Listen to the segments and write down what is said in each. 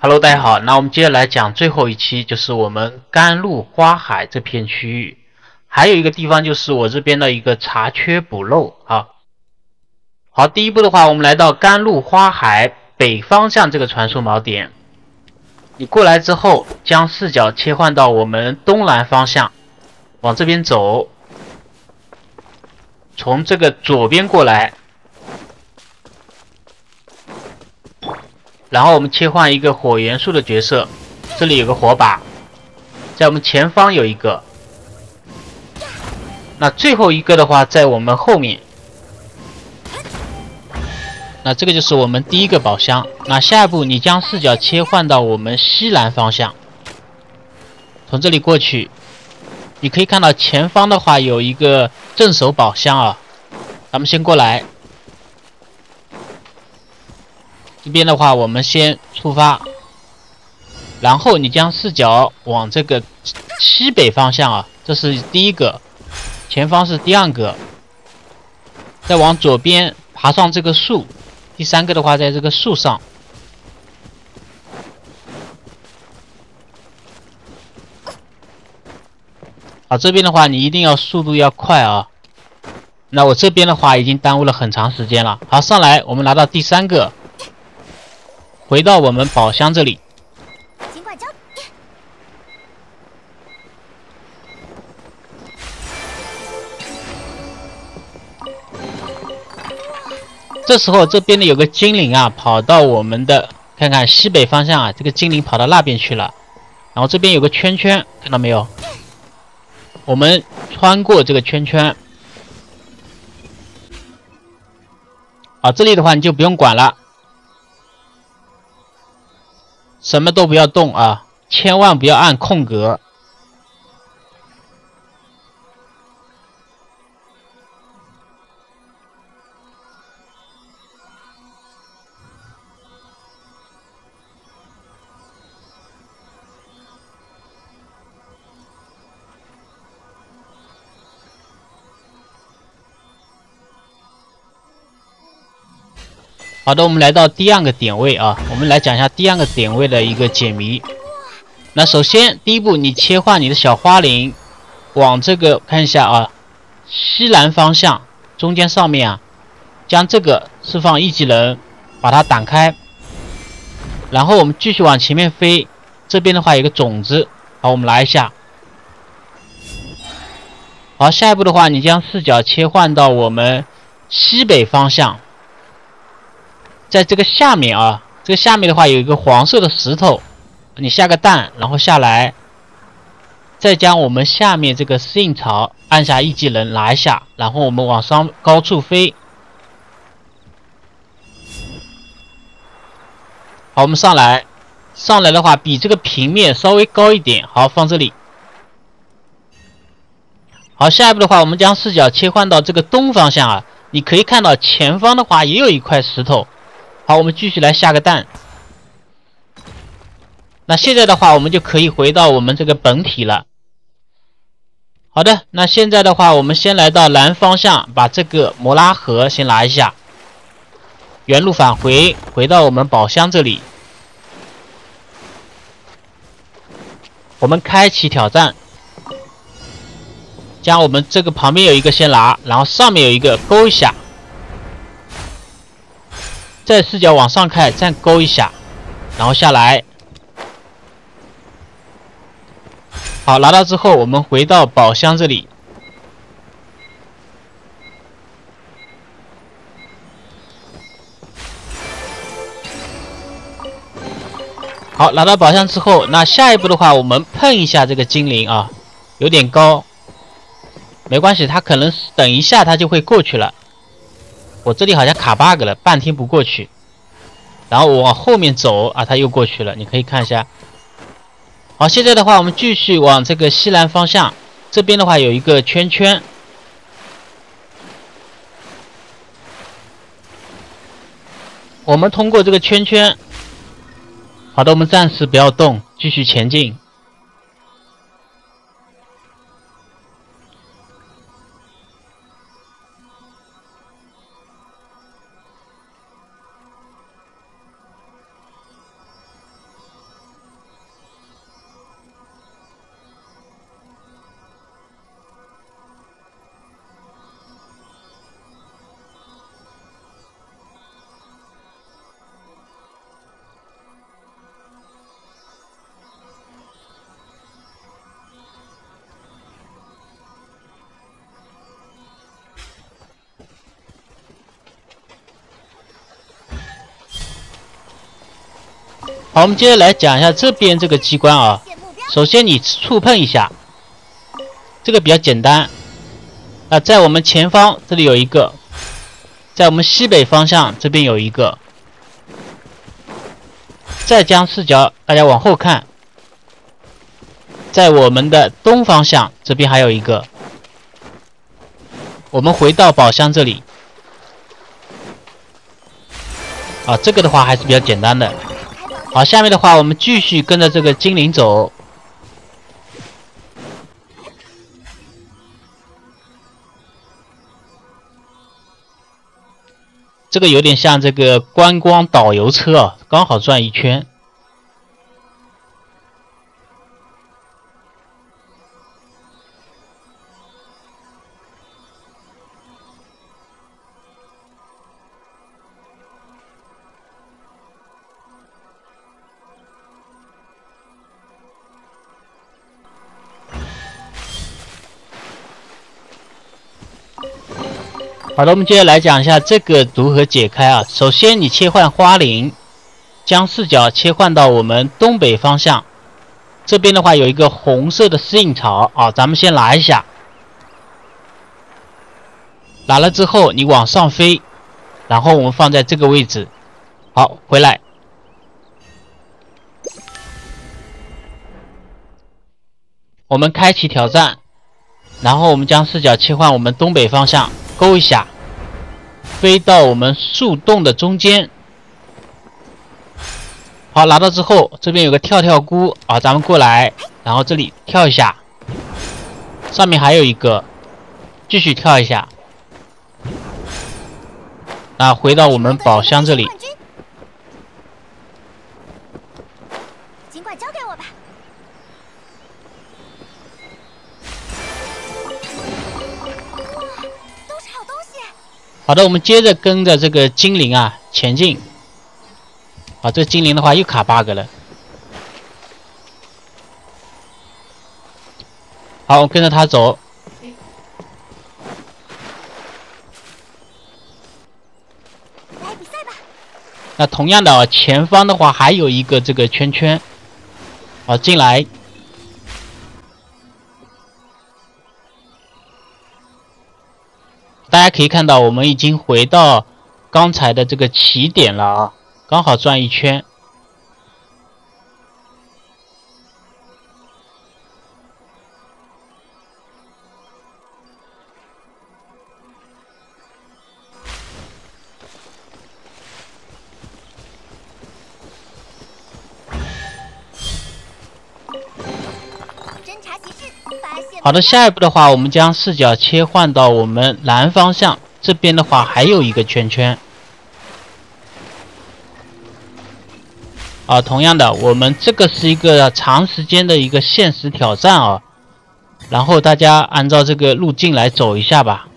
Hello，大家好，那我们接下来讲最后一期，就是我们甘露花海这片区域，还有一个地方就是我这边的一个查缺补漏啊。好，第一步的话，我们来到甘露花海北方向这个传输锚点，你过来之后，将视角切换到我们东南方向，往这边走，从这个左边过来。然后我们切换一个火元素的角色，这里有个火把，在我们前方有一个，那最后一个的话在我们后面，那这个就是我们第一个宝箱。那下一步你将视角切换到我们西南方向，从这里过去，你可以看到前方的话有一个镇守宝箱啊，咱们先过来。这边的话，我们先出发，然后你将视角往这个西北方向啊，这是第一个，前方是第二个，再往左边爬上这个树，第三个的话在这个树上。好，这边的话你一定要速度要快啊，那我这边的话已经耽误了很长时间了。好，上来，我们拿到第三个。回到我们宝箱这里，这时候这边的有个精灵啊，跑到我们的看看西北方向啊，这个精灵跑到那边去了。然后这边有个圈圈，看到没有？我们穿过这个圈圈，啊，这里的话你就不用管了。什么都不要动啊，千万不要按空格。好的，我们来到第二个点位啊，我们来讲一下第二个点位的一个解谜。那首先第一步，你切换你的小花灵，往这个看一下啊，西南方向中间上面啊，将这个释放一技能，把它挡开。然后我们继续往前面飞，这边的话有个种子，好，我们拿一下。好，下一步的话，你将视角切换到我们西北方向。在这个下面啊，这个下面的话有一个黄色的石头，你下个蛋，然后下来，再将我们下面这个适应槽按下一技能拿一下，然后我们往上高处飞。好，我们上来，上来的话比这个平面稍微高一点，好放这里。好，下一步的话，我们将视角切换到这个东方向啊，你可以看到前方的话也有一块石头。好，我们继续来下个蛋。那现在的话，我们就可以回到我们这个本体了。好的，那现在的话，我们先来到南方向，把这个摩拉盒先拿一下，原路返回，回到我们宝箱这里。我们开启挑战，将我们这个旁边有一个先拿，然后上面有一个勾一下。再视角往上看，再勾一下，然后下来。好，拿到之后，我们回到宝箱这里。好，拿到宝箱之后，那下一步的话，我们碰一下这个精灵啊，有点高，没关系，它可能等一下它就会过去了。我这里好像卡 bug 了，半天不过去。然后我往后面走啊，它又过去了。你可以看一下。好，现在的话，我们继续往这个西南方向。这边的话有一个圈圈，我们通过这个圈圈。好的，我们暂时不要动，继续前进。好，我们接着来讲一下这边这个机关啊。首先你触碰一下，这个比较简单。啊，在我们前方这里有一个，在我们西北方向这边有一个。再将视角大家往后看，在我们的东方向这边还有一个。我们回到宝箱这里。啊，这个的话还是比较简单的。好，下面的话我们继续跟着这个精灵走。这个有点像这个观光导游车啊，刚好转一圈。好的，我们接着来讲一下这个如何解开啊。首先，你切换花铃，将视角切换到我们东北方向。这边的话有一个红色的适应槽啊，咱们先拿一下。拿了之后，你往上飞，然后我们放在这个位置。好，回来。我们开启挑战，然后我们将视角切换我们东北方向。勾一下，飞到我们树洞的中间。好，拿到之后，这边有个跳跳菇啊，咱们过来，然后这里跳一下。上面还有一个，继续跳一下。啊，回到我们宝箱这里。好的，我们接着跟着这个精灵啊前进。啊，这精灵的话又卡 bug 了。好，我跟着他走。那同样的啊，前方的话还有一个这个圈圈。好，进来。大家可以看到，我们已经回到刚才的这个起点了啊，刚好转一圈。好的，下一步的话，我们将视角切换到我们南方向这边的话，还有一个圈圈。啊，同样的，我们这个是一个长时间的一个限时挑战啊，然后大家按照这个路径来走一下吧。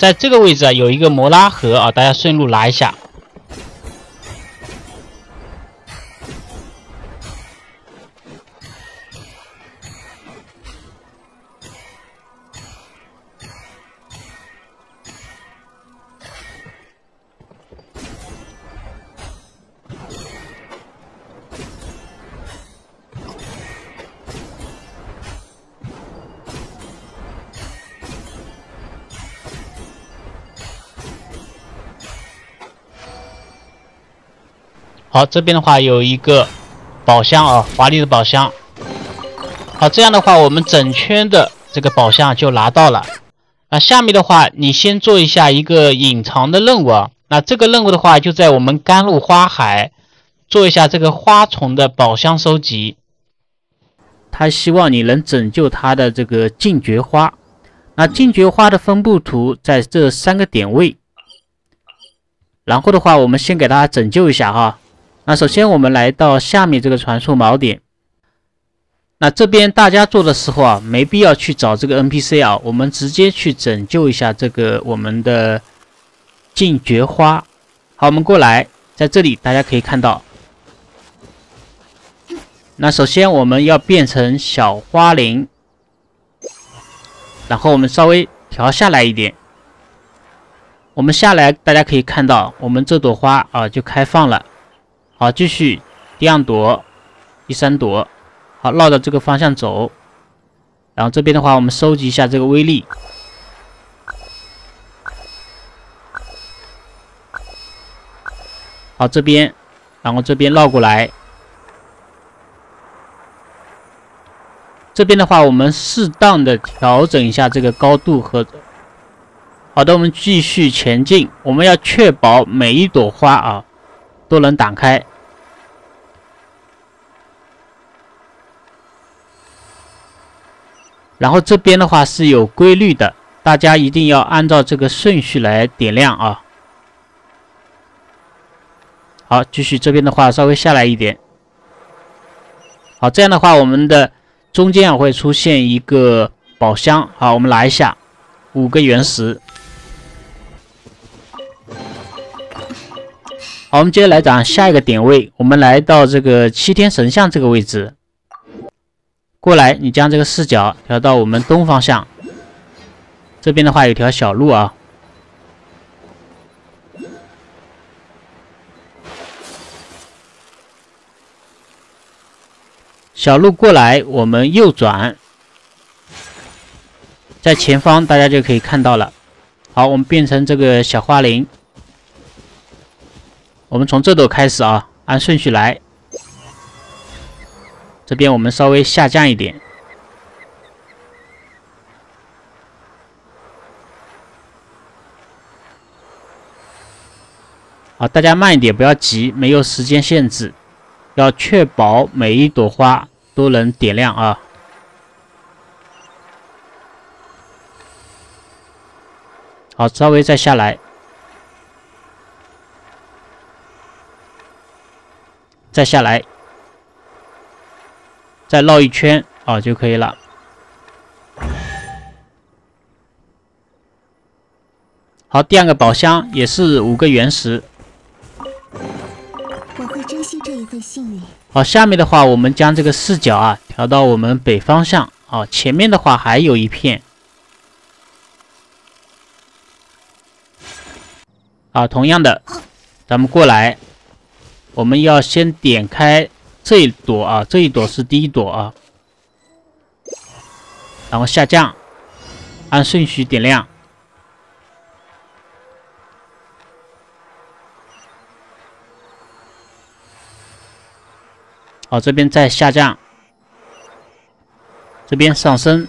在这个位置啊，有一个摩拉盒啊，大家顺路拿一下。好，这边的话有一个宝箱啊，华丽的宝箱。好，这样的话，我们整圈的这个宝箱就拿到了。那下面的话，你先做一下一个隐藏的任务啊。那这个任务的话，就在我们甘露花海做一下这个花丛的宝箱收集。他希望你能拯救他的这个禁绝花。那禁绝花的分布图在这三个点位。然后的话，我们先给大家拯救一下哈。那首先我们来到下面这个传送锚点。那这边大家做的时候啊，没必要去找这个 NPC 啊，我们直接去拯救一下这个我们的禁绝花。好，我们过来，在这里大家可以看到。那首先我们要变成小花灵，然后我们稍微调下来一点。我们下来，大家可以看到，我们这朵花啊就开放了。好，继续第二朵、第三朵，好，绕着这个方向走。然后这边的话，我们收集一下这个威力。好，这边，然后这边绕过来。这边的话，我们适当的调整一下这个高度和。好的，我们继续前进。我们要确保每一朵花啊都能打开。然后这边的话是有规律的，大家一定要按照这个顺序来点亮啊。好，继续这边的话稍微下来一点。好，这样的话我们的。中间啊会出现一个宝箱，好，我们拿一下五个原石。好，我们接着来讲下一个点位，我们来到这个七天神像这个位置。过来，你将这个视角调到我们东方向，这边的话有条小路啊。小路过来，我们右转，在前方大家就可以看到了。好，我们变成这个小花灵，我们从这朵开始啊，按顺序来。这边我们稍微下降一点。好，大家慢一点，不要急，没有时间限制，要确保每一朵花。都能点亮啊！好，稍微再下来，再下来，再绕一圈啊就可以了。好，第二个宝箱也是五个原石。我会珍惜这一份幸运。好，下面的话，我们将这个视角啊调到我们北方向。啊，前面的话还有一片。啊，同样的，咱们过来，我们要先点开这一朵啊，这一朵是第一朵啊，然后下降，按顺序点亮。好，这边再下降，这边上升。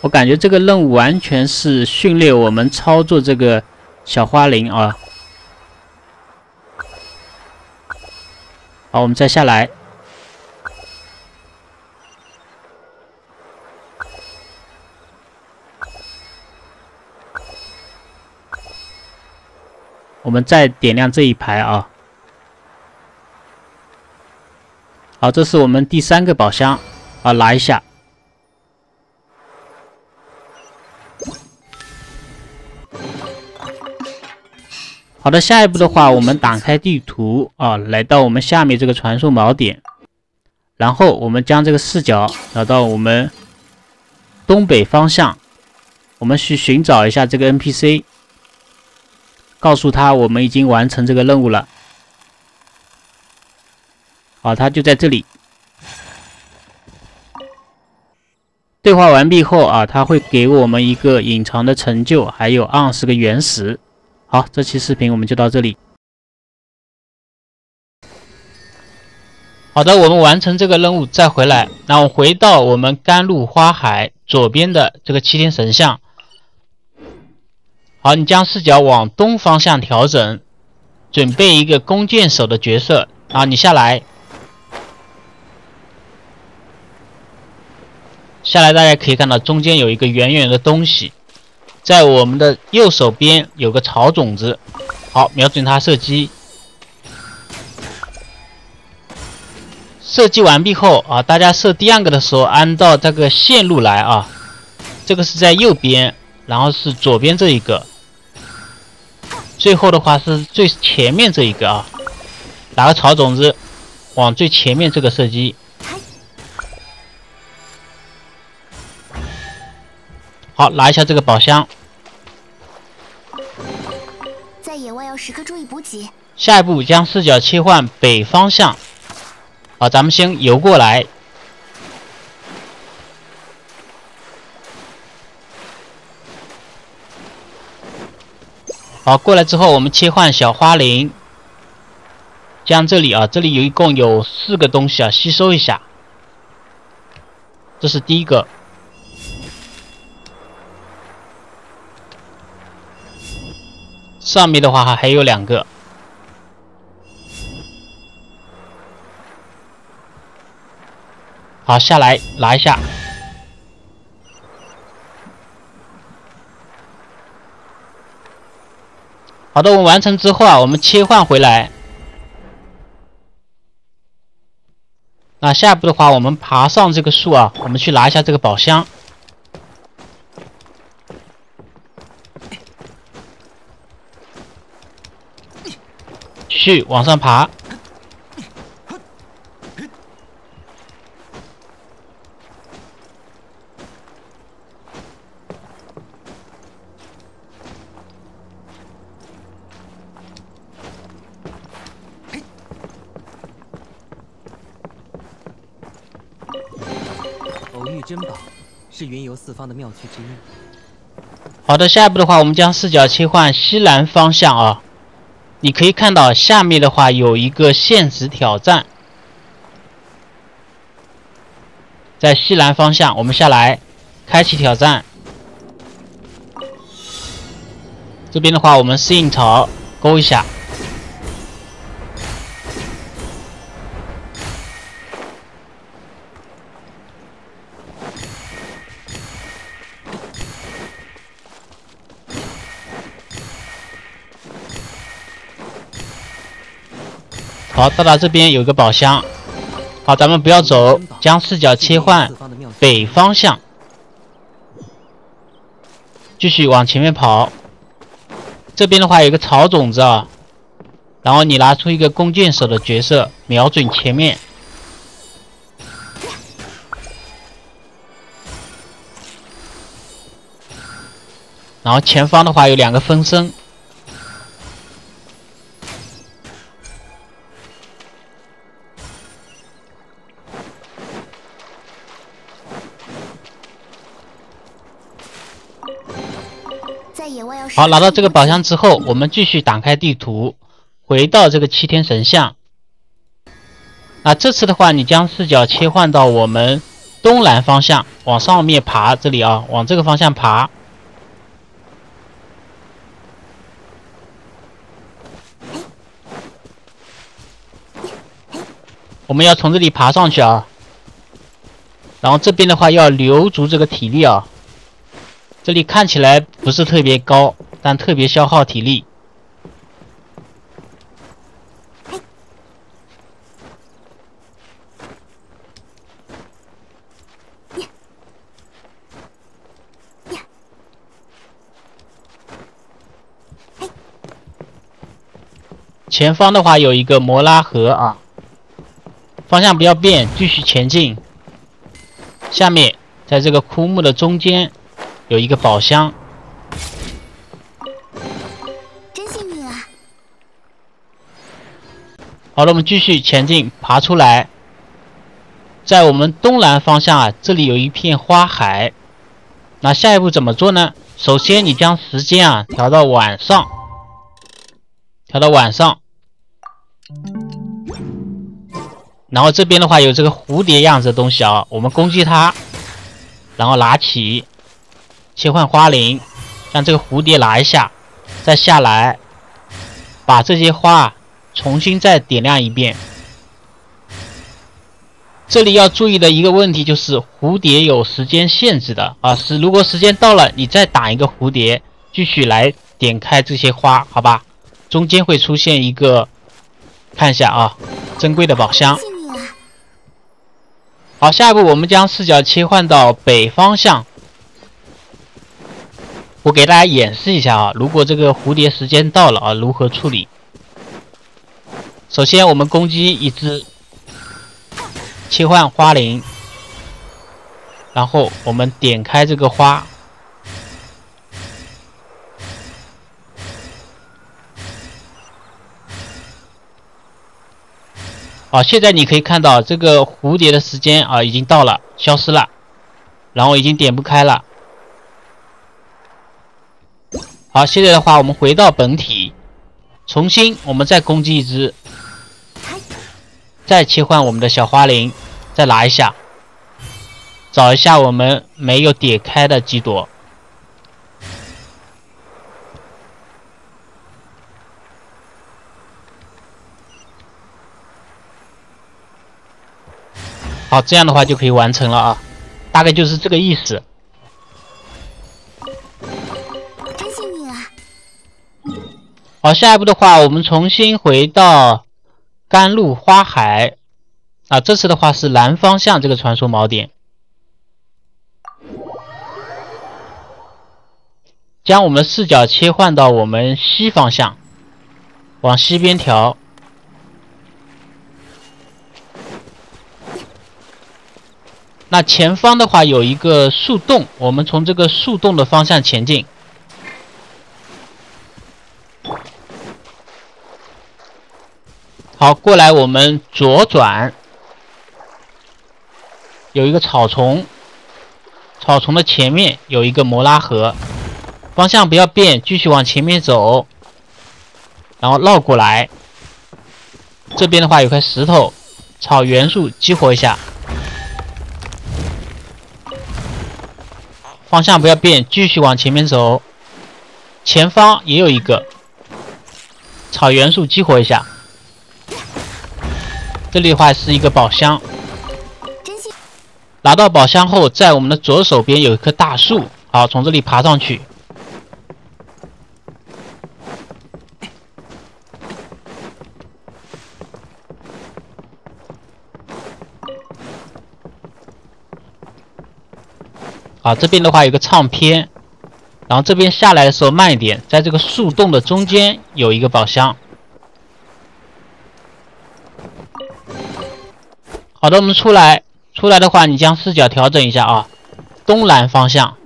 我感觉这个任务完全是训练我们操作这个小花灵啊。我们再下来，我们再点亮这一排啊。好，这是我们第三个宝箱，啊，拿一下。好的，下一步的话，我们打开地图啊，来到我们下面这个传送锚点，然后我们将这个视角调到我们东北方向，我们去寻找一下这个 NPC，告诉他我们已经完成这个任务了。好，它就在这里。对话完毕后啊，它会给我们一个隐藏的成就，还有二十个原石。好，这期视频我们就到这里。好的，我们完成这个任务再回来。那我回到我们甘露花海左边的这个七天神像。好，你将视角往东方向调整，准备一个弓箭手的角色。啊，你下来，下来，大家可以看到中间有一个圆圆的东西，在我们的右手边有个草种子。好，瞄准它射击。设计完毕后啊，大家射第二个的时候，按照这个线路来啊。这个是在右边，然后是左边这一个，最后的话是最前面这一个啊。拿个草种子往最前面这个射击。好，拿一下这个宝箱。在野外要时刻注意补给。下一步将视角切换北方向。好，咱们先游过来。好，过来之后我们切换小花灵，将这里啊，这里有一共有四个东西啊，吸收一下。这是第一个，上面的话还有两个。好，下来拿一下。好的，我们完成之后啊，我们切换回来。那下一步的话，我们爬上这个树啊，我们去拿一下这个宝箱，去往上爬。偶遇珍宝是云游四方的妙趣之一。好的，下一步的话，我们将视角切换西南方向啊。你可以看到下面的话有一个限时挑战，在西南方向，我们下来开启挑战。这边的话，我们适应槽勾一下。好，到达这边有个宝箱。好，咱们不要走，将视角切换北方向，继续往前面跑。这边的话有个草种子啊，然后你拿出一个弓箭手的角色，瞄准前面，然后前方的话有两个分身。好，拿到这个宝箱之后，我们继续打开地图，回到这个七天神像。那这次的话，你将视角切换到我们东南方向，往上面爬，这里啊，往这个方向爬。我们要从这里爬上去啊，然后这边的话要留足这个体力啊。这里看起来不是特别高，但特别消耗体力。前方的话有一个摩拉河啊，方向不要变，继续前进。下面在这个枯木的中间。有一个宝箱，真幸运啊！好了，我们继续前进，爬出来，在我们东南方向啊，这里有一片花海。那下一步怎么做呢？首先，你将时间啊调到晚上，调到晚上。然后这边的话有这个蝴蝶样子的东西啊，我们攻击它，然后拿起，切换花铃，让这个蝴蝶拿一下，再下来，把这些花重新再点亮一遍。这里要注意的一个问题就是，蝴蝶有时间限制的啊，是如果时间到了，你再打一个蝴蝶，继续来点开这些花，好吧？中间会出现一个，看一下啊，珍贵的宝箱。好，下一步我们将视角切换到北方向。我给大家演示一下啊，如果这个蝴蝶时间到了啊，如何处理？首先我们攻击一只，切换花灵，然后我们点开这个花。好，现在你可以看到这个蝴蝶的时间啊，已经到了，消失了，然后已经点不开了。好，现在的话，我们回到本体，重新我们再攻击一只，再切换我们的小花铃，再拿一下，找一下我们没有点开的几朵。好，这样的话就可以完成了啊，大概就是这个意思。好，下一步的话，我们重新回到甘露花海啊，这次的话是南方向这个传说锚点，将我们视角切换到我们西方向，往西边调。那前方的话有一个树洞，我们从这个树洞的方向前进。好，过来我们左转，有一个草丛，草丛的前面有一个摩拉河，方向不要变，继续往前面走，然后绕过来。这边的话有块石头，草元素激活一下。方向不要变，继续往前面走。前方也有一个草元素，激活一下。这里的话是一个宝箱，拿到宝箱后，在我们的左手边有一棵大树，好，从这里爬上去。啊，这边的话有个唱片，然后这边下来的时候慢一点，在这个树洞的中间有一个宝箱。好的，我们出来，出来的话你将视角调整一下啊，东南方向。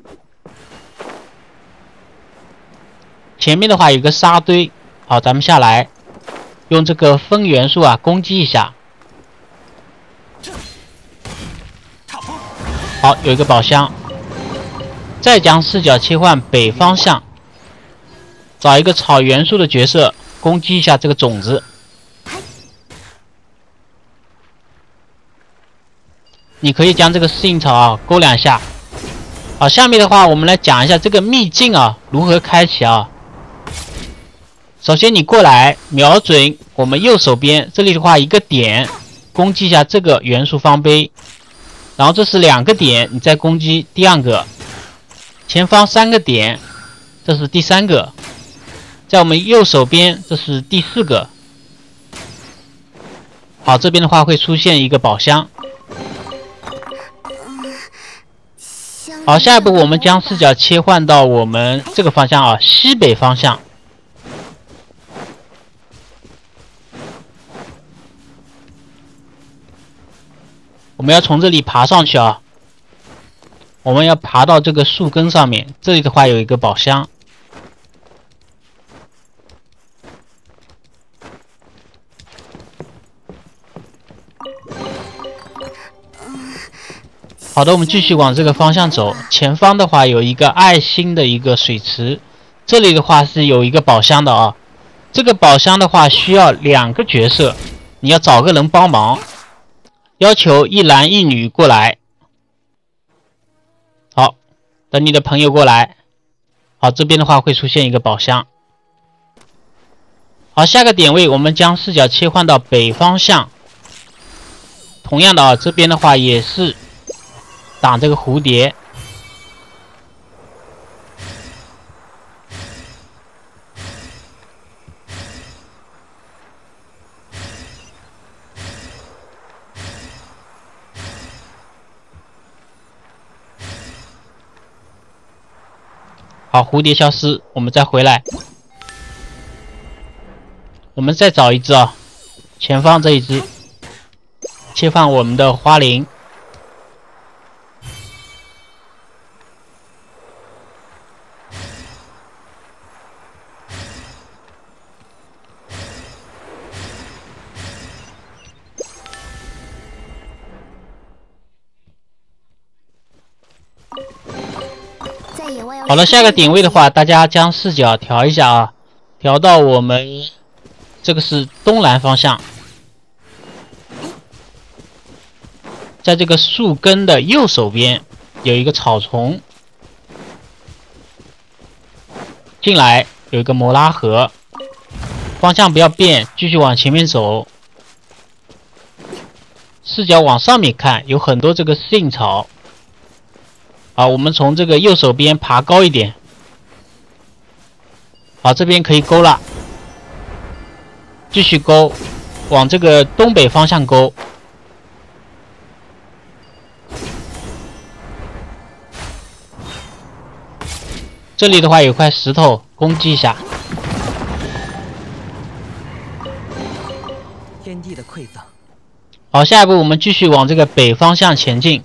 前面的话有个沙堆，好，咱们下来，用这个风元素啊攻击一下。好，有一个宝箱。再将视角切换北方向，找一个草元素的角色攻击一下这个种子。你可以将这个适应草啊勾两下。好，下面的话我们来讲一下这个秘境啊如何开启啊。首先你过来瞄准我们右手边这里的话一个点，攻击一下这个元素方碑，然后这是两个点，你再攻击第二个。前方三个点，这是第三个，在我们右手边，这是第四个。好，这边的话会出现一个宝箱。好，下一步我们将视角切换到我们这个方向啊，西北方向。我们要从这里爬上去啊。我们要爬到这个树根上面，这里的话有一个宝箱。好的，我们继续往这个方向走。前方的话有一个爱心的一个水池，这里的话是有一个宝箱的啊。这个宝箱的话需要两个角色，你要找个人帮忙。要求一男一女过来。好，等你的朋友过来。好，这边的话会出现一个宝箱。好，下个点位我们将视角切换到北方向。同样的啊，这边的话也是挡这个蝴蝶。好，蝴蝶消失，我们再回来，我们再找一只啊，前方这一只，切换我们的花灵。好了，下个点位的话，大家将视角调一下啊，调到我们这个是东南方向，在这个树根的右手边有一个草丛，进来有一个摩拉河，方向不要变，继续往前面走，视角往上面看，有很多这个适应草。好，我们从这个右手边爬高一点。好，这边可以勾了，继续勾，往这个东北方向勾。这里的话有块石头，攻击一下。天地的馈赠。好，下一步我们继续往这个北方向前进。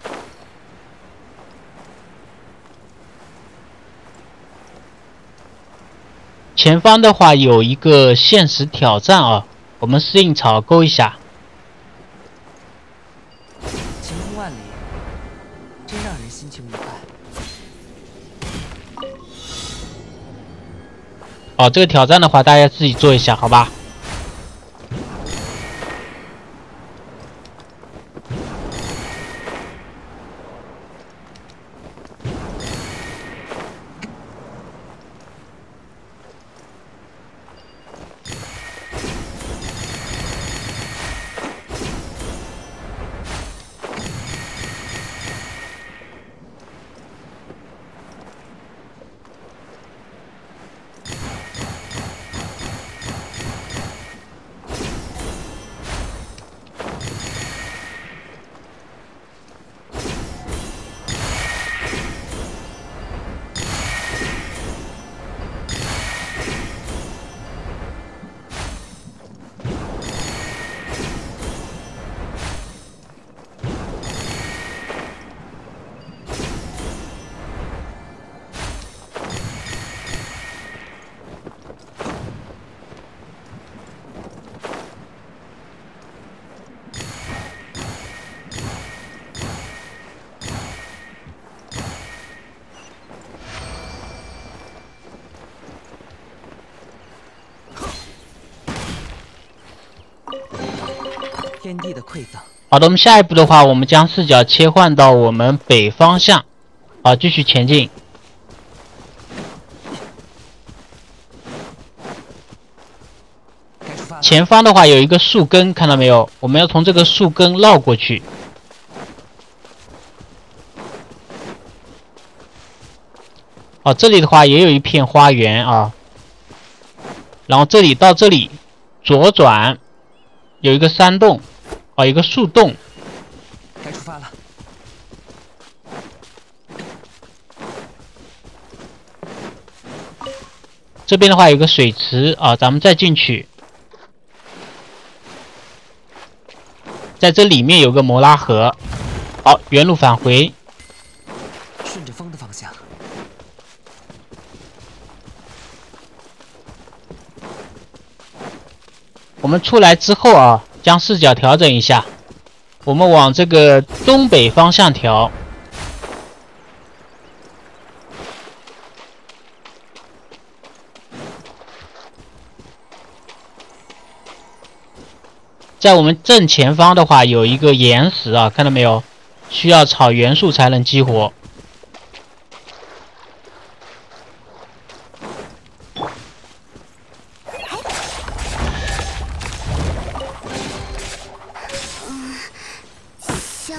前方的话有一个限时挑战啊，我们适应草勾一下。晴空万里，真让人心情愉快。哦，这个挑战的话，大家自己做一下，好吧？好的，我们下一步的话，我们将视角切换到我们北方向，好，继续前进。前方的话有一个树根，看到没有？我们要从这个树根绕过去。哦，这里的话也有一片花园啊。然后这里到这里左转，有一个山洞。哦，一个树洞。该出发了。这边的话有个水池啊，咱们再进去。在这里面有个摩拉河。好，原路返回。顺着风的方向。我们出来之后啊。将视角调整一下，我们往这个东北方向调。在我们正前方的话有一个岩石啊，看到没有？需要草元素才能激活。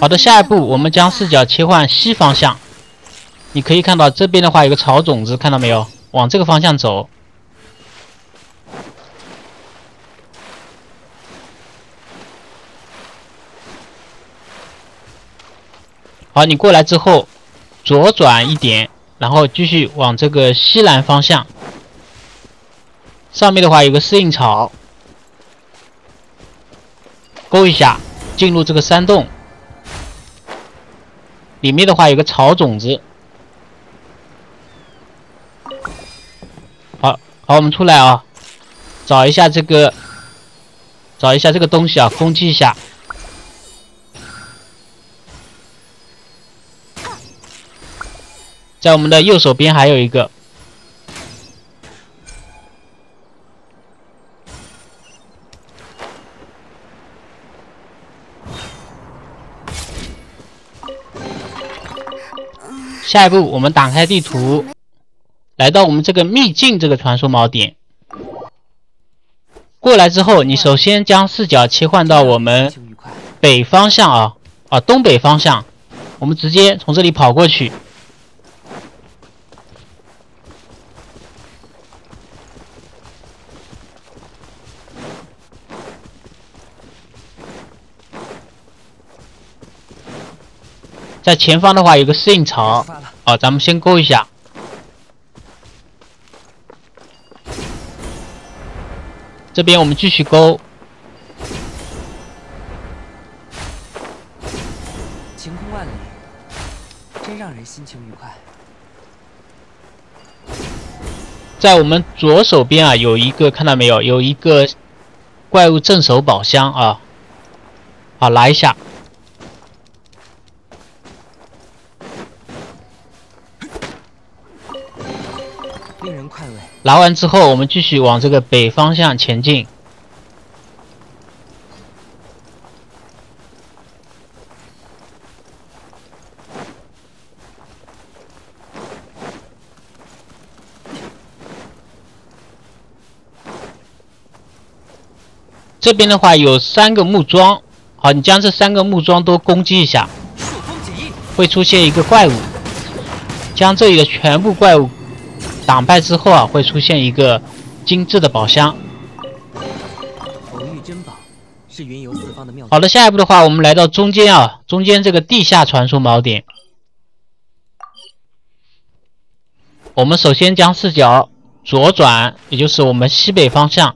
好的，下一步我们将视角切换西方向。你可以看到这边的话有个草种子，看到没有？往这个方向走。好，你过来之后，左转一点，然后继续往这个西南方向。上面的话有个适应草，勾一下，进入这个山洞。里面的话有个草种子，好好，我们出来啊，找一下这个，找一下这个东西啊，攻击一下。在我们的右手边还有一个。下一步，我们打开地图，来到我们这个秘境这个传送锚点。过来之后，你首先将视角切换到我们北方向啊啊东北方向，我们直接从这里跑过去。在前方的话有个适应槽，好，咱们先勾一下。这边我们继续勾。晴空万里，真让人心情愉快。在我们左手边啊，有一个看到没有？有一个怪物镇守宝箱啊，好，拿一下。拿完之后，我们继续往这个北方向前进。这边的话有三个木桩，好，你将这三个木桩都攻击一下，会出现一个怪物，将这里的全部怪物。打败之后啊，会出现一个精致的宝箱。偶遇珍宝是云游四方的妙。好的，下一步的话，我们来到中间啊，中间这个地下传送锚点。我们首先将视角左转，也就是我们西北方向，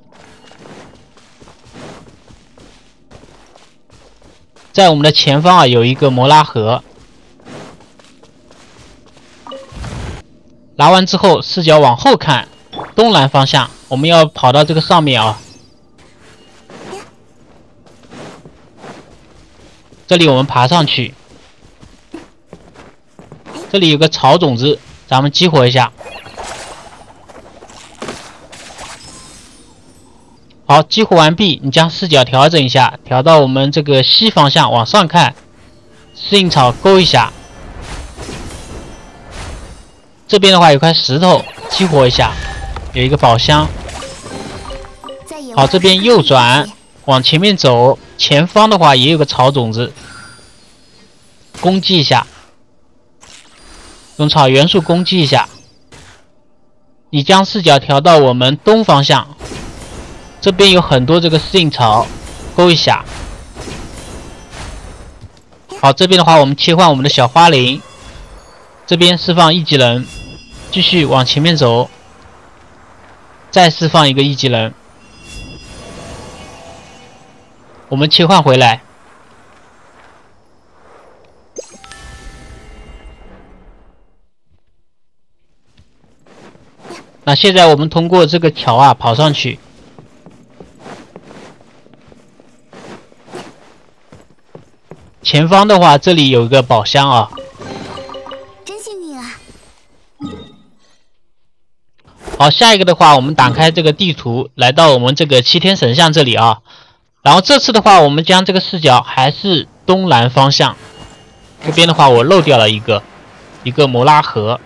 在我们的前方啊，有一个摩拉河。拿完之后，视角往后看，东南方向，我们要跑到这个上面啊。这里我们爬上去，这里有个草种子，咱们激活一下。好，激活完毕，你将视角调整一下，调到我们这个西方向，往上看，适应草勾一下。这边的话有块石头，激活一下，有一个宝箱。好，这边右转，往前面走，前方的话也有个草种子，攻击一下，用草元素攻击一下。你将视角调到我们东方向，这边有很多这个适应草，勾一下。好，这边的话我们切换我们的小花灵，这边释放一级人。继续往前面走，再释放一个一级人。我们切换回来。那现在我们通过这个桥啊跑上去。前方的话，这里有一个宝箱啊，真幸运啊。好，下一个的话，我们打开这个地图，来到我们这个七天神像这里啊。然后这次的话，我们将这个视角还是东南方向。这边的话，我漏掉了一个一个摩拉河，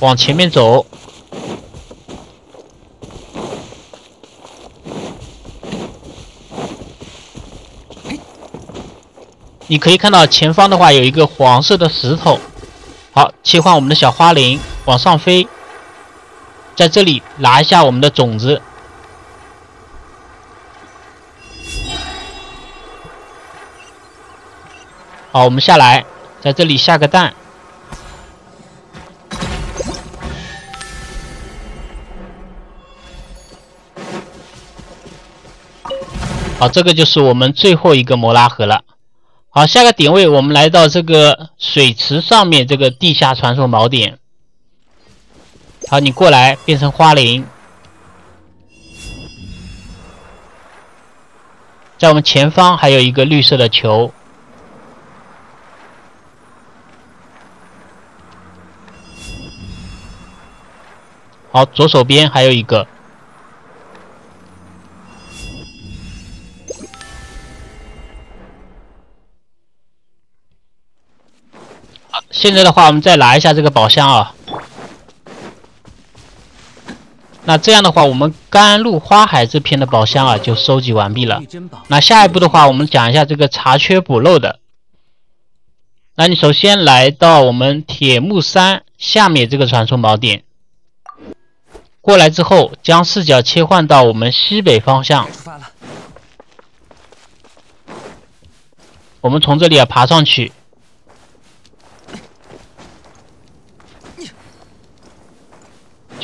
往前面走。你可以看到前方的话有一个黄色的石头。好，切换我们的小花灵往上飞，在这里拿一下我们的种子。好，我们下来，在这里下个蛋。好，这个就是我们最后一个摩拉盒了。好，下个点位，我们来到这个水池上面这个地下传送锚点。好，你过来变成花灵，在我们前方还有一个绿色的球。好，左手边还有一个。现在的话，我们再拿一下这个宝箱啊。那这样的话，我们甘露花海这片的宝箱啊就收集完毕了。那下一步的话，我们讲一下这个查缺补漏的。那你首先来到我们铁木山下面这个传送锚点，过来之后将视角切换到我们西北方向。我们从这里啊爬上去。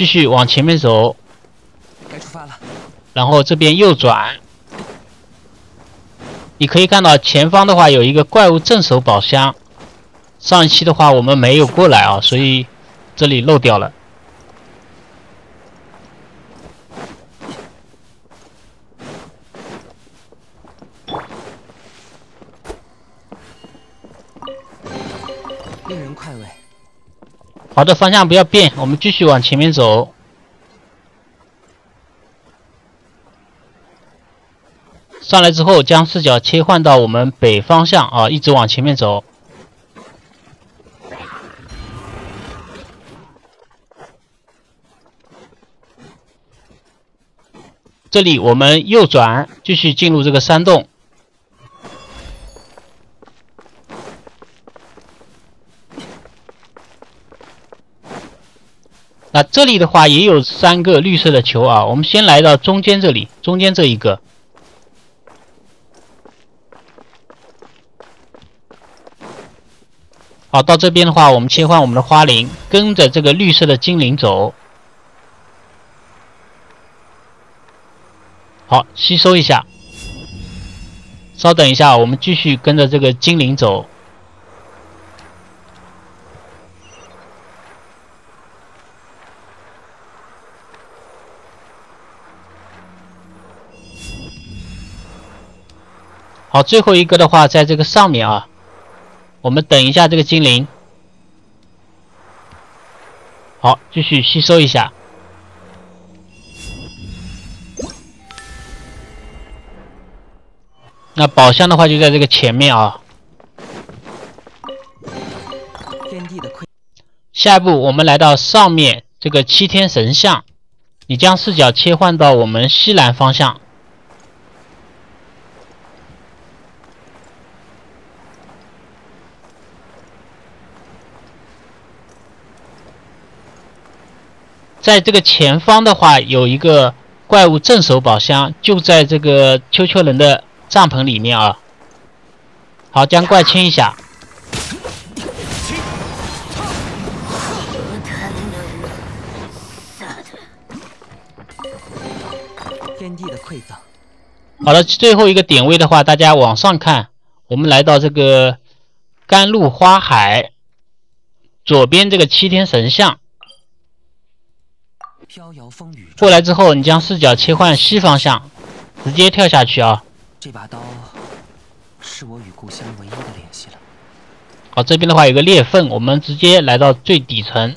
继续往前面走，该出发了。然后这边右转，你可以看到前方的话有一个怪物镇守宝箱。上一期的话我们没有过来啊，所以这里漏掉了。好的，方向不要变，我们继续往前面走。上来之后，将视角切换到我们北方向啊，一直往前面走。这里我们右转，继续进入这个山洞。那这里的话也有三个绿色的球啊，我们先来到中间这里，中间这一个。好，到这边的话，我们切换我们的花灵，跟着这个绿色的精灵走。好，吸收一下。稍等一下，我们继续跟着这个精灵走。好，最后一个的话，在这个上面啊，我们等一下这个精灵。好，继续吸收一下。那宝箱的话就在这个前面啊。天地的亏下一步，我们来到上面这个七天神像，你将视角切换到我们西南方向。在这个前方的话，有一个怪物镇守宝箱，就在这个丘丘人的帐篷里面啊。好，将怪清一下。天地的馈赠。好了，最后一个点位的话，大家往上看，我们来到这个甘露花海左边这个七天神像。过来之后，你将视角切换西方向，直接跳下去啊！这把刀是我与故乡唯一的联系了。好，这边的话有个裂缝，我们直接来到最底层。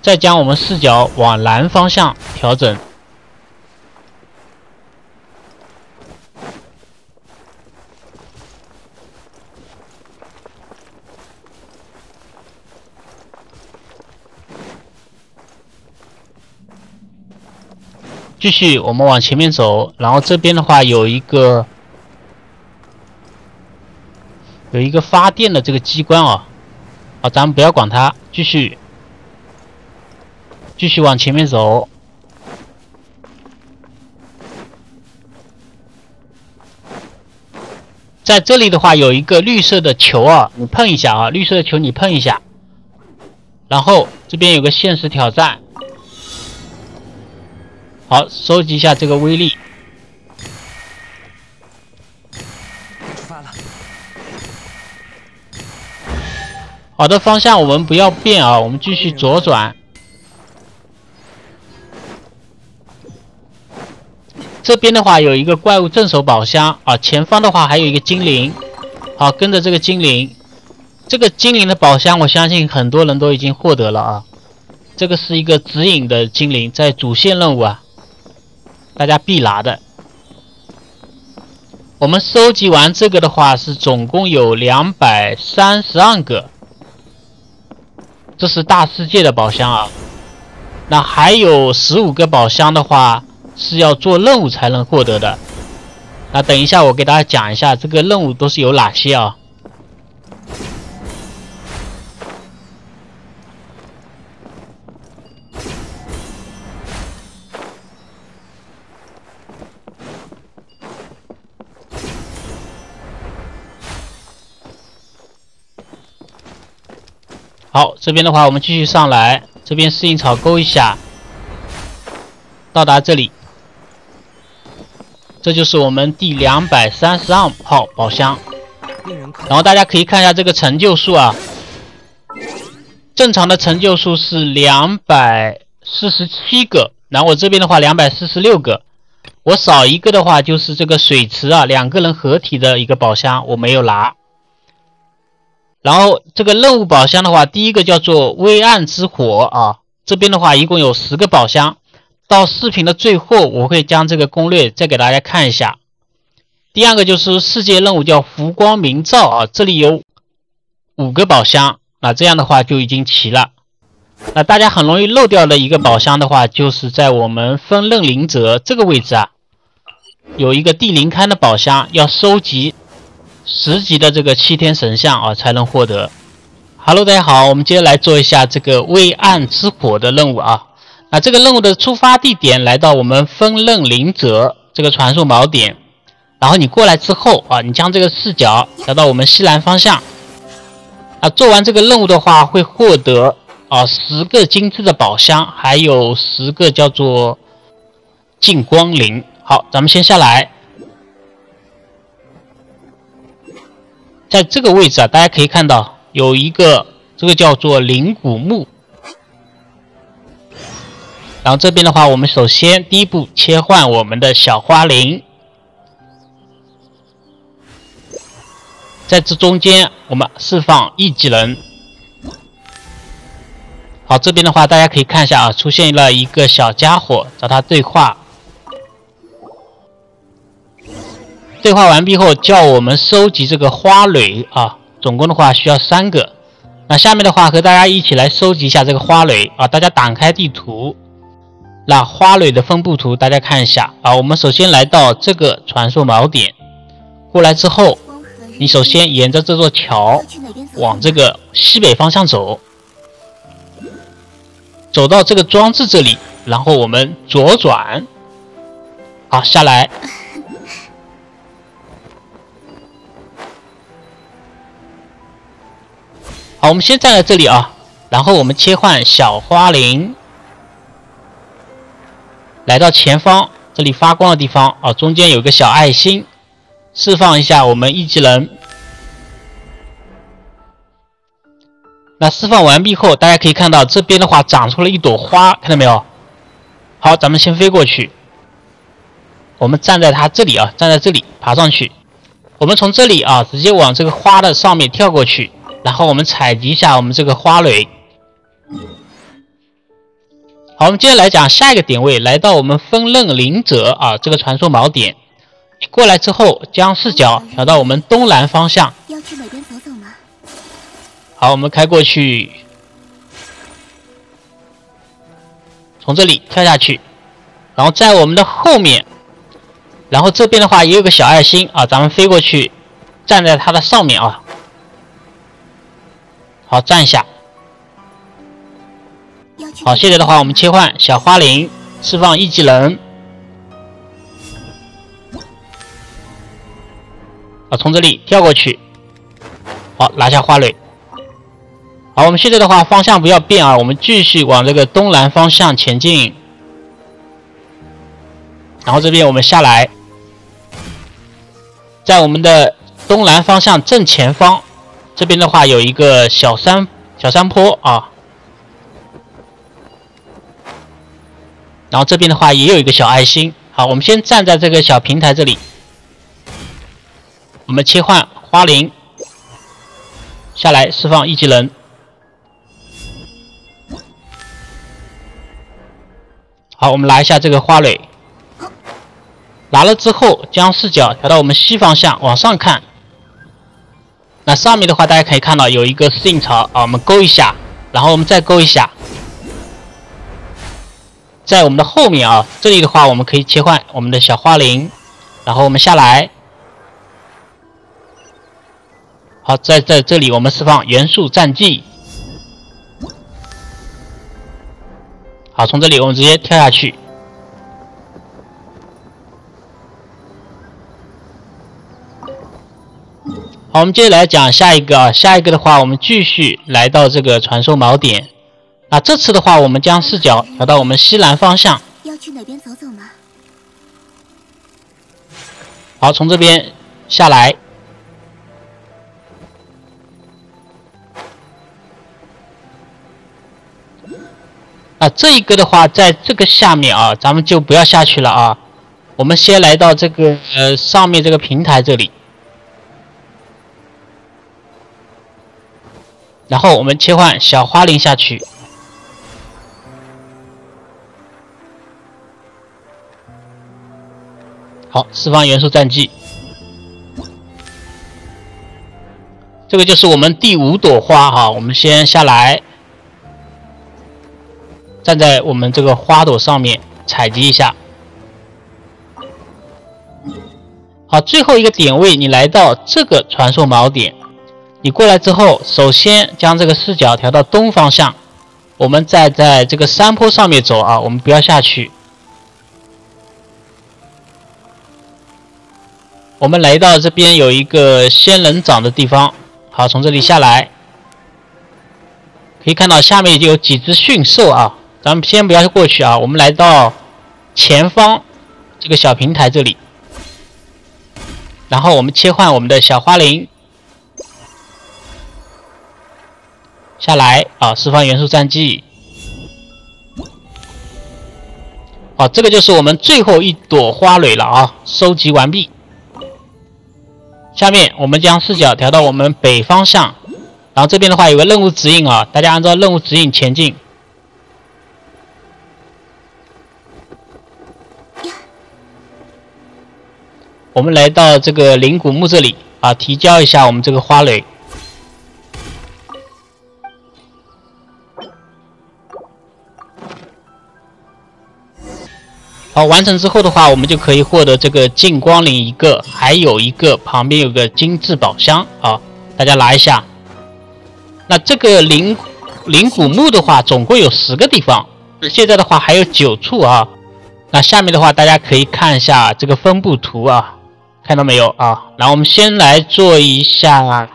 再将我们视角往南方向调整。继续，我们往前面走，然后这边的话有一个有一个发电的这个机关啊，啊，咱们不要管它，继续继续往前面走。在这里的话有一个绿色的球啊，你碰一下啊，绿色的球你碰一下，然后这边有个限时挑战。好，收集一下这个威力。出发了。好的，方向我们不要变啊，我们继续左转。这边的话有一个怪物镇守宝箱啊，前方的话还有一个精灵。好，跟着这个精灵，这个精灵的宝箱，我相信很多人都已经获得了啊。这个是一个指引的精灵，在主线任务啊。大家必拿的。我们收集完这个的话，是总共有两百三十二个。这是大世界的宝箱啊。那还有十五个宝箱的话，是要做任务才能获得的。那等一下，我给大家讲一下这个任务都是有哪些啊。好，这边的话，我们继续上来。这边适应草勾一下，到达这里，这就是我们第两百三十二号宝箱。然后大家可以看一下这个成就数啊，正常的成就数是两百四十七个，然后我这边的话两百四十六个，我少一个的话就是这个水池啊，两个人合体的一个宝箱我没有拿。然后这个任务宝箱的话，第一个叫做微暗之火啊，这边的话一共有十个宝箱。到视频的最后，我会将这个攻略再给大家看一下。第二个就是世界任务叫浮光明照啊，这里有五个宝箱，那这样的话就已经齐了。那大家很容易漏掉的一个宝箱的话，就是在我们分任灵泽这个位置啊，有一个地灵龛的宝箱要收集。十级的这个七天神像啊，才能获得。Hello，大家好，我们接着来做一下这个微暗之火的任务啊。那这个任务的出发地点来到我们分任灵泽这个传送锚点，然后你过来之后啊，你将这个视角调到我们西南方向。啊，做完这个任务的话，会获得啊十个精致的宝箱，还有十个叫做净光灵。好，咱们先下来。在这个位置啊，大家可以看到有一个这个叫做灵骨木。然后这边的话，我们首先第一步切换我们的小花灵，在这中间我们释放一技能。好，这边的话大家可以看一下啊，出现了一个小家伙，找他对话。对话完毕后，叫我们收集这个花蕊啊，总共的话需要三个。那下面的话和大家一起来收集一下这个花蕊啊。大家打开地图，那花蕊的分布图大家看一下啊。我们首先来到这个传送锚点，过来之后，你首先沿着这座桥往这个西北方向走，走到这个装置这里，然后我们左转，好下来。好，我们先站在这里啊，然后我们切换小花灵，来到前方这里发光的地方啊，中间有个小爱心，释放一下我们一技能。那释放完毕后，大家可以看到这边的话长出了一朵花，看到没有？好，咱们先飞过去，我们站在它这里啊，站在这里爬上去，我们从这里啊直接往这个花的上面跳过去。然后我们采集一下我们这个花蕊，好，我们接下来讲下一个点位，来到我们风刃灵者啊这个传说锚点。你过来之后，将视角调到我们东南方向。要去哪边走走吗？好，我们开过去，从这里跳下去，然后在我们的后面，然后这边的话也有个小爱心啊，咱们飞过去，站在它的上面啊。好，站一下。好，现在的话，我们切换小花灵，释放一技能。好，从这里跳过去。好，拿下花蕊。好，我们现在的话，方向不要变啊，我们继续往这个东南方向前进。然后这边我们下来，在我们的东南方向正前方，这边的话有一个小山小山坡啊。然后这边的话也有一个小爱心。好，我们先站在这个小平台这里。我们切换花灵，下来释放一技能。好，我们拿一下这个花蕊。拿了之后，将视角调到我们西方向，往上看。那上面的话，大家可以看到有一个适应槽啊，我们勾一下，然后我们再勾一下。在我们的后面啊，这里的话我们可以切换我们的小花灵，然后我们下来，好，在在这里我们释放元素战绩，好，从这里我们直接跳下去，好，我们接着来讲下一个啊，下一个的话我们继续来到这个传送锚点。啊这次的话，我们将视角调到我们西南方向。要去哪边走走吗？好，从这边下来。啊，这一个的话，在这个下面啊，咱们就不要下去了啊。我们先来到这个呃上面这个平台这里，然后我们切换小花灵下去。好，释放元素战绩。这个就是我们第五朵花哈，我们先下来，站在我们这个花朵上面采集一下。好，最后一个点位，你来到这个传送锚点，你过来之后，首先将这个视角调到东方向，我们再在这个山坡上面走啊，我们不要下去。我们来到这边有一个仙人掌的地方，好，从这里下来，可以看到下面就有几只驯兽啊。咱们先不要过去啊，我们来到前方这个小平台这里，然后我们切换我们的小花灵下来啊，释放元素战绩。好，这个就是我们最后一朵花蕊了啊，收集完毕。下面我们将视角调到我们北方向，然后这边的话有个任务指引啊，大家按照任务指引前进。我们来到这个灵古墓这里啊，提交一下我们这个花蕊。好，完成之后的话，我们就可以获得这个净光灵一个，还有一个旁边有个精致宝箱啊，大家拿一下。那这个灵灵古墓的话，总共有十个地方，现在的话还有九处啊。那下面的话，大家可以看一下这个分布图啊，看到没有啊？然后我们先来做一下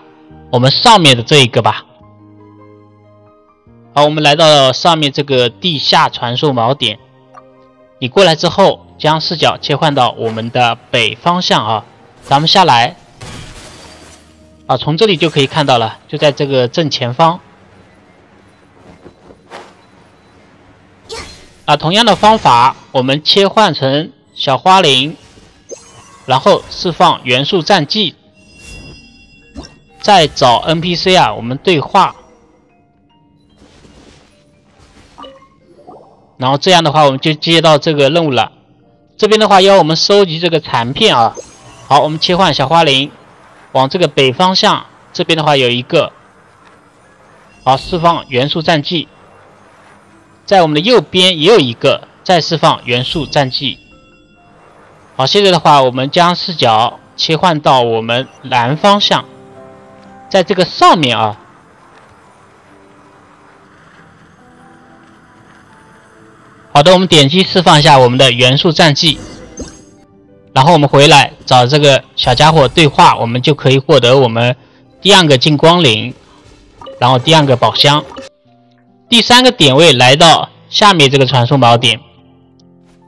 我们上面的这一个吧。好，我们来到上面这个地下传送锚点。你过来之后，将视角切换到我们的北方向啊，咱们下来啊，从这里就可以看到了，就在这个正前方。啊，同样的方法，我们切换成小花灵，然后释放元素战绩，再找 NPC 啊，我们对话。然后这样的话，我们就接到这个任务了。这边的话要我们收集这个残片啊。好，我们切换小花灵，往这个北方向。这边的话有一个，好，释放元素战绩。在我们的右边也有一个，再释放元素战绩。好，现在的话，我们将视角切换到我们南方向，在这个上面啊。好的，我们点击释放一下我们的元素战绩，然后我们回来找这个小家伙对话，我们就可以获得我们第二个进光灵，然后第二个宝箱，第三个点位来到下面这个传送宝点，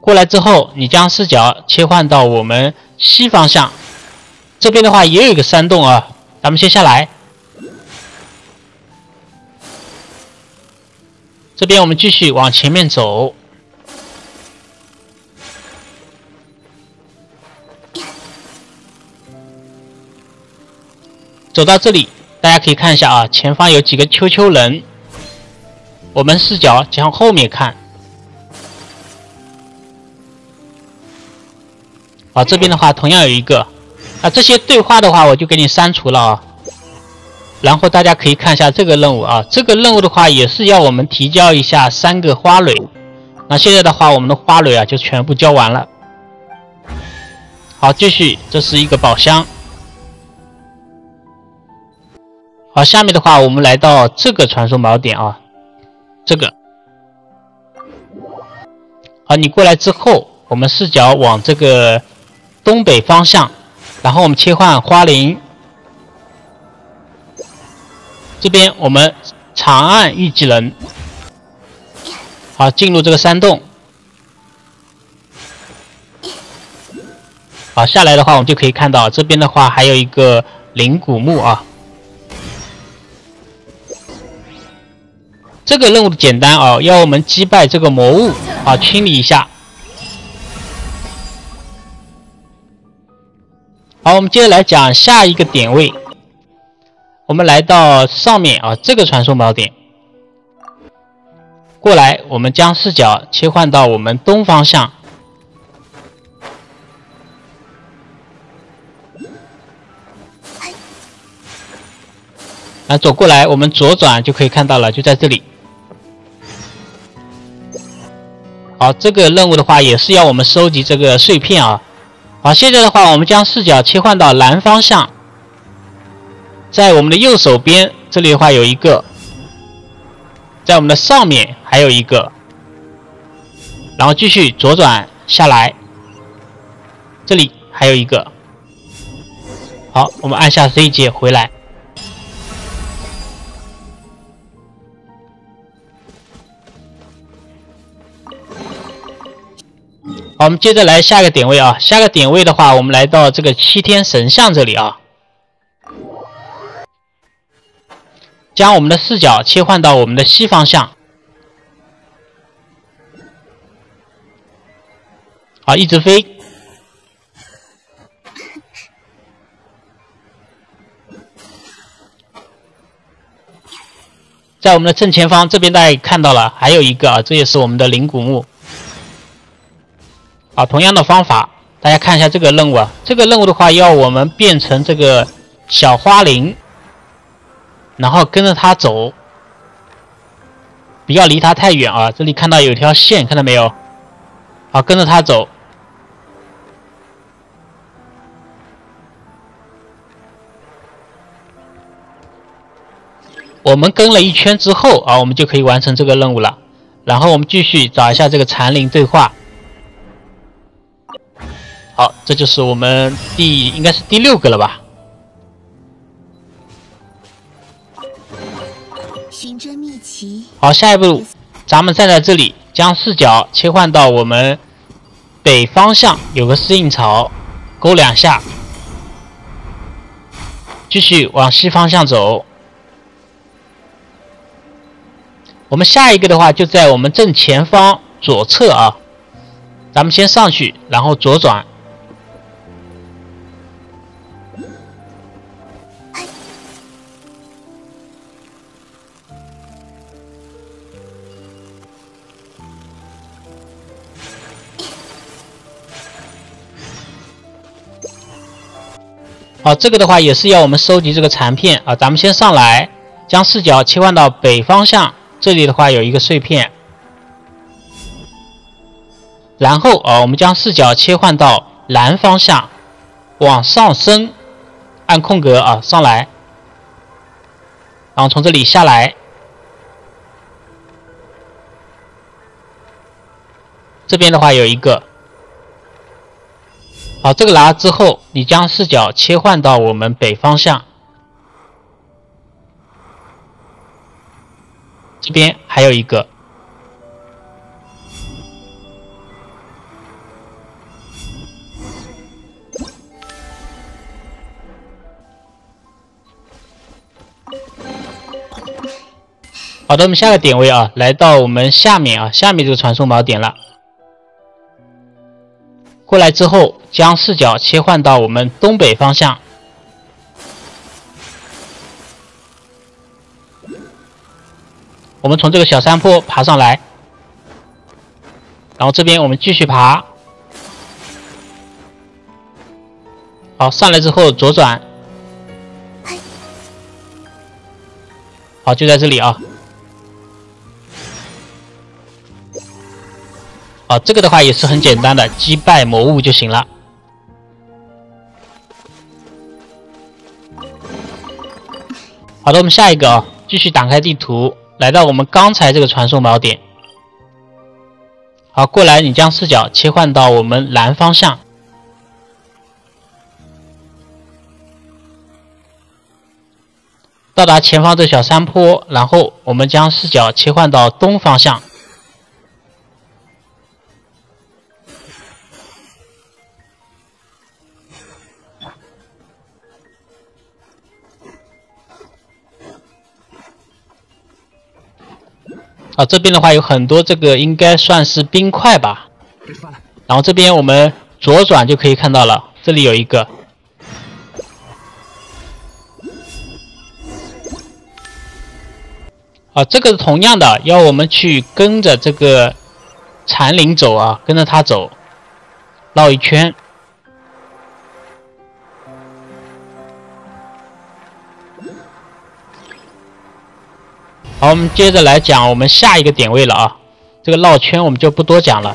过来之后，你将视角切换到我们西方向，这边的话也有一个山洞啊，咱们先下来，这边我们继续往前面走。走到这里，大家可以看一下啊，前方有几个丘丘人。我们视角向后面看，啊，这边的话同样有一个，啊，这些对话的话我就给你删除了啊。然后大家可以看一下这个任务啊，这个任务的话也是要我们提交一下三个花蕊。那现在的话，我们的花蕊啊就全部交完了。好，继续，这是一个宝箱。好，下面的话，我们来到这个传送锚点啊，这个。好，你过来之后，我们视角往这个东北方向，然后我们切换花灵，这边我们长按一技能，好，进入这个山洞。好，下来的话，我们就可以看到这边的话还有一个灵古墓啊。这个任务的简单啊，要我们击败这个魔物啊，清理一下。好，我们接着来讲下一个点位。我们来到上面啊，这个传送宝点。过来，我们将视角切换到我们东方向。来，走过来，我们左转就可以看到了，就在这里。好，这个任务的话也是要我们收集这个碎片啊。好，现在的话，我们将视角切换到南方向，在我们的右手边这里的话有一个，在我们的上面还有一个，然后继续左转下来，这里还有一个。好，我们按下 C 键回来。好，我们接着来下个点位啊。下个点位的话，我们来到这个七天神像这里啊，将我们的视角切换到我们的西方向。好，一直飞，在我们的正前方这边，大家看到了，还有一个啊，这也是我们的灵古墓。啊，同样的方法，大家看一下这个任务啊。这个任务的话，要我们变成这个小花灵，然后跟着它走，不要离它太远啊。这里看到有条线，看到没有？好，跟着它走。我们跟了一圈之后啊，我们就可以完成这个任务了。然后我们继续找一下这个残灵对话。好，这就是我们第应该是第六个了吧？寻真秘籍。好，下一步，咱们站在这里，将视角切换到我们北方向，有个适应槽，勾两下，继续往西方向走。我们下一个的话就在我们正前方左侧啊，咱们先上去，然后左转。好，这个的话也是要我们收集这个残片啊。咱们先上来，将视角切换到北方向，这里的话有一个碎片。然后啊，我们将视角切换到南方向，往上升，按空格啊上来，然后从这里下来。这边的话有一个。好，这个拿了之后，你将视角切换到我们北方向，这边还有一个。好的，我们下个点位啊，来到我们下面啊，下面这个传送锚点了。过来之后，将视角切换到我们东北方向。我们从这个小山坡爬上来，然后这边我们继续爬。好，上来之后左转。好，就在这里啊。好，这个的话也是很简单的，击败魔物就行了。好的，我们下一个啊，继续打开地图，来到我们刚才这个传送锚点。好，过来，你将视角切换到我们南方向，到达前方这小山坡，然后我们将视角切换到东方向。啊，这边的话有很多，这个应该算是冰块吧。然后这边我们左转就可以看到了，这里有一个。啊，这个是同样的，要我们去跟着这个残灵走啊，跟着他走，绕一圈。好，我们接着来讲我们下一个点位了啊。这个绕圈我们就不多讲了，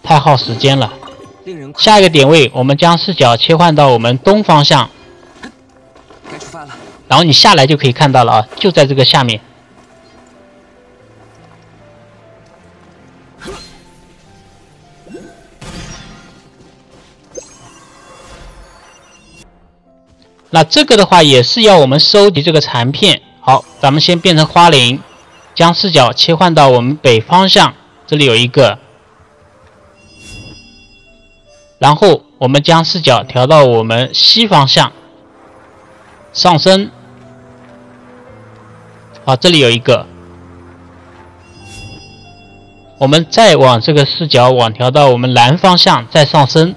太耗时间了。下一个点位，我们将视角切换到我们东方向，该出发了。然后你下来就可以看到了啊，就在这个下面。那这个的话也是要我们收集这个残片。好，咱们先变成花灵，将视角切换到我们北方向，这里有一个，然后我们将视角调到我们西方向，上升，好，这里有一个，我们再往这个视角往调到我们南方向，再上升。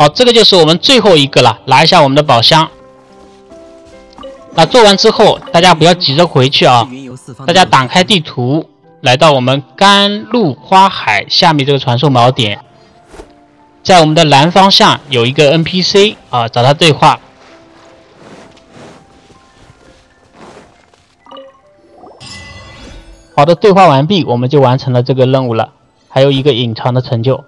好，这个就是我们最后一个了，拿一下我们的宝箱。那做完之后，大家不要急着回去啊，大家打开地图，来到我们甘露花海下面这个传送锚点，在我们的南方向有一个 NPC 啊，找他对话。好的，对话完毕，我们就完成了这个任务了，还有一个隐藏的成就。